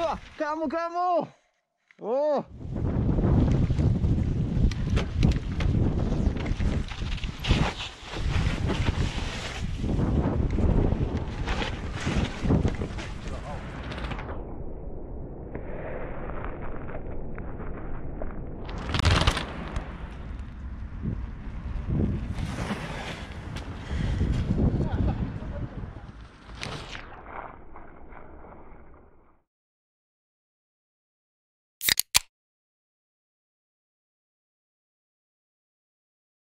わカモカモ。おお